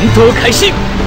戦闘開始。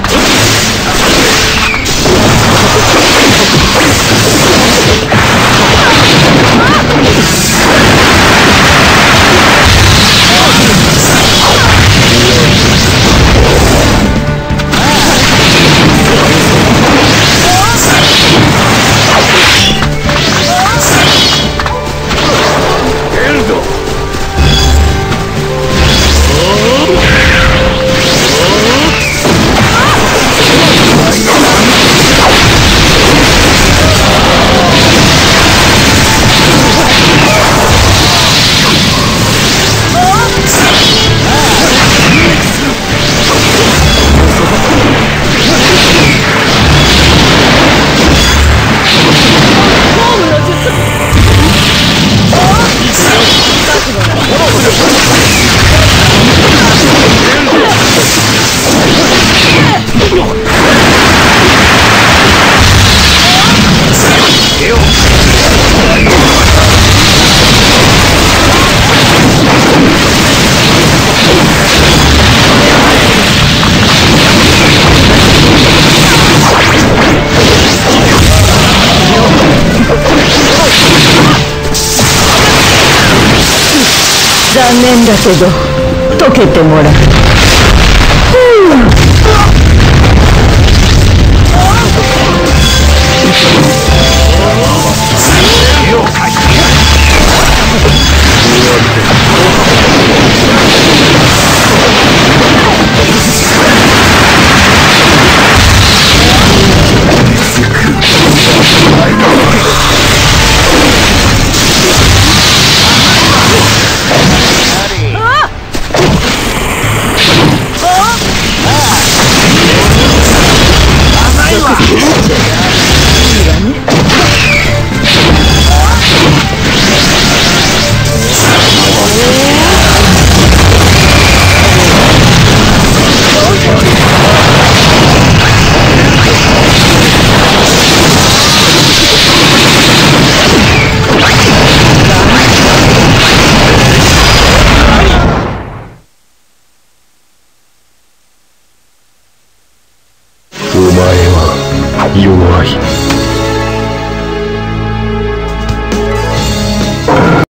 残念だけど溶けてもらう。前は弱い。